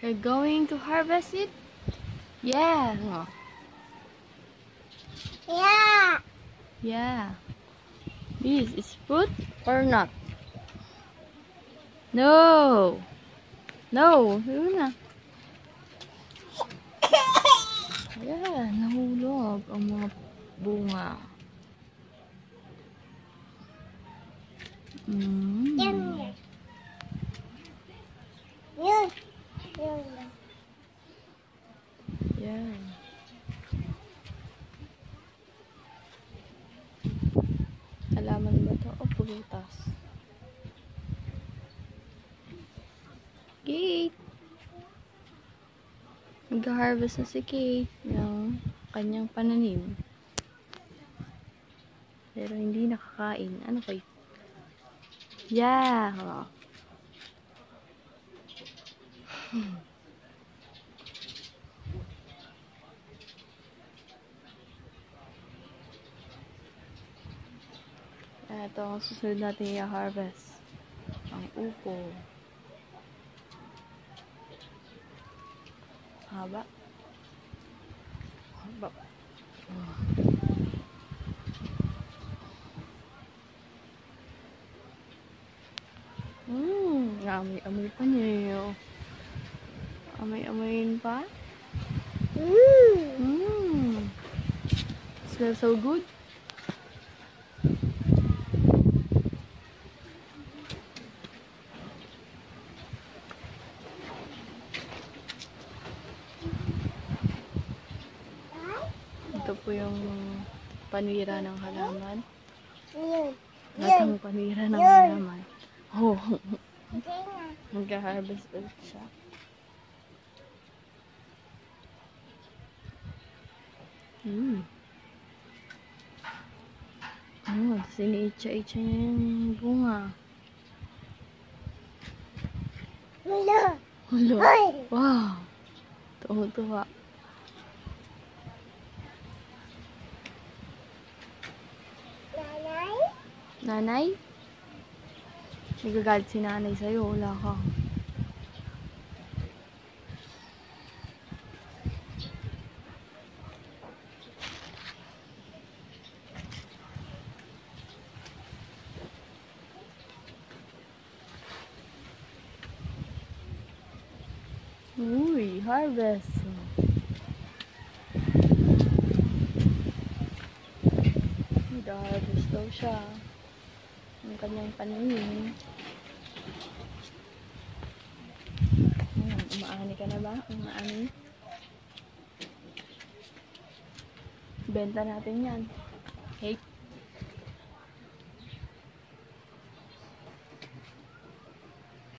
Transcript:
You're going to harvest it? Yeah. Yeah. Yeah. This is fruit or not? No. No. Yun na. Ayan, nahulog ang mga bunga. Mm. Yun. Prutas? Kate! Mag-harvest na si Kate ng kanyang pananim. Pero hindi nakakain. Ano kayo? Yeah! Oh. Ito ang susunod natin i-harvest. Ang upo. Haba. Haba. Mmm, amoy-amoy pa niya. Amoy-amoyin pa. Mm. Mmm. Smells so good. Ito po yung panwira ng halaman. Lahat ng panwira ng halaman. Oh, Okay na. mag-harvest ulit siya. Hmm. Oh, siniitsa-itsa niya yung bunga. Hala. Ay. Wow. Tuwa-tuwa. Nanay? Nanay? Nagagalit si nanay sa'yo. Wala ka. Uy, harvest. Nag-harvest daw siya. Ang kanyang pananim. Ayan, umaani ka na ba? Umaani? Benta natin yan. Okay?